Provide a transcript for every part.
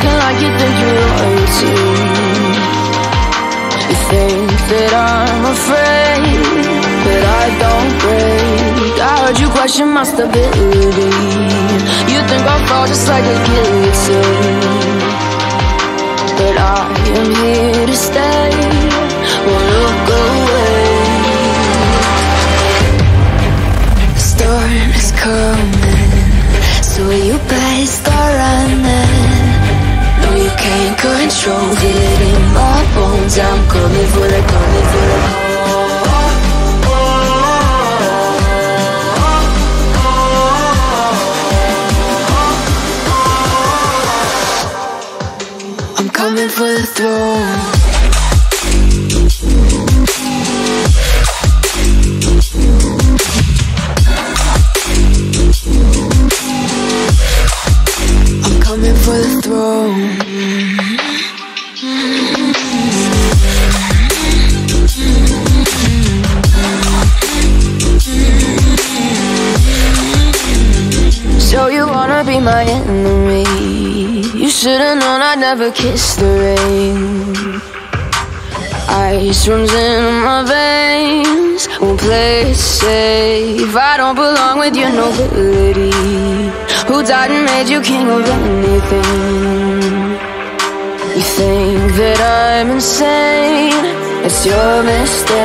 talking like you think you're royalty You think that I'm afraid But I don't break. I heard you question my stability. You think I'll fall just like a guillotine. But I am here to stay. Won't look away. The storm is coming. So you better start running can't control it in my bones. I'm coming for the, coming for the I'm coming for the throne I'm coming for the throne. So you wanna be my enemy? You should've known I'd never kiss the rain. Ice runs in my veins. Won't play safe. I don't belong with your nobility Who died and made you king of anything? You think that I'm insane? It's your mistake.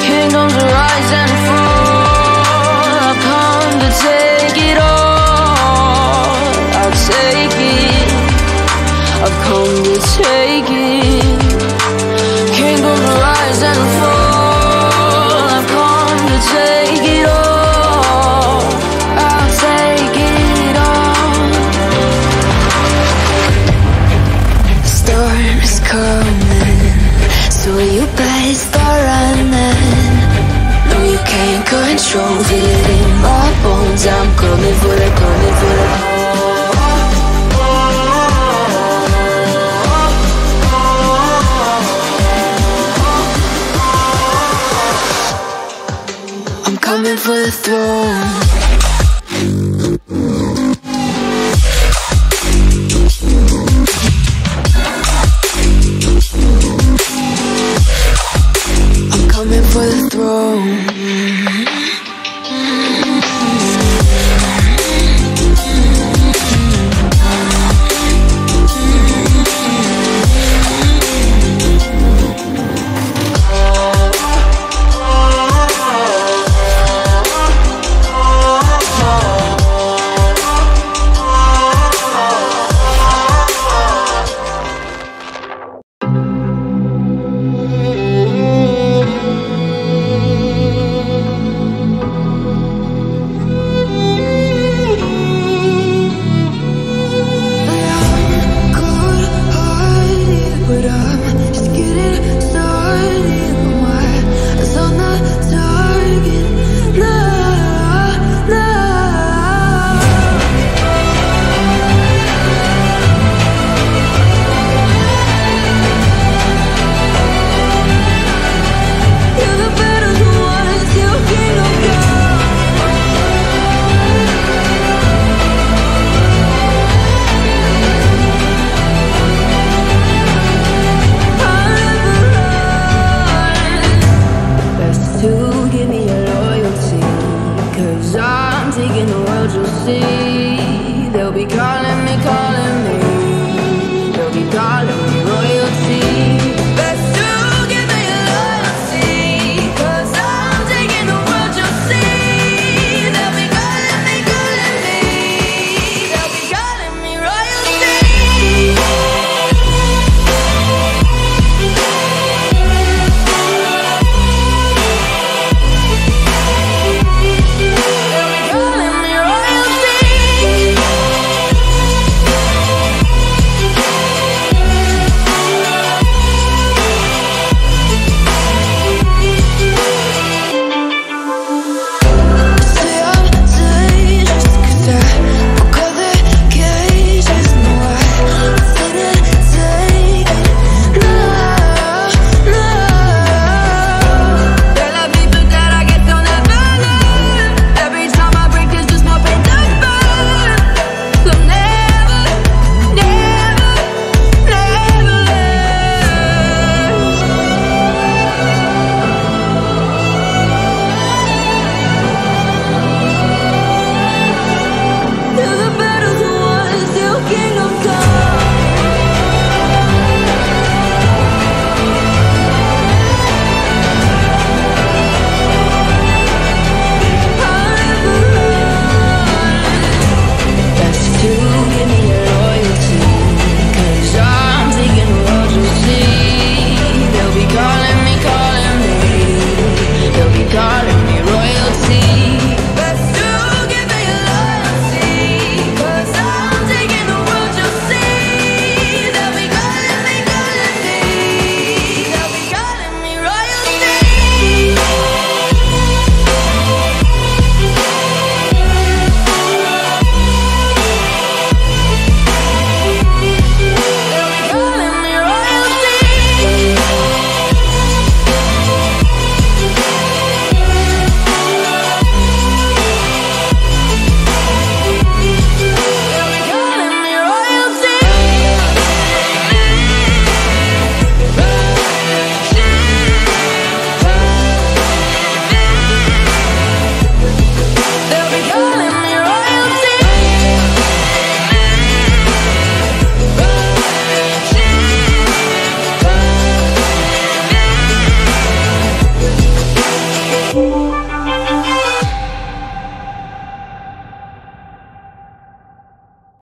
Kingdoms rise and fall. I've come to take it all. I'll take it. I've come to take it. Kingdoms rise and fall So you better start running No, you can't control Feel it in my bones I'm coming for the, coming for the I'm coming for the throne I'm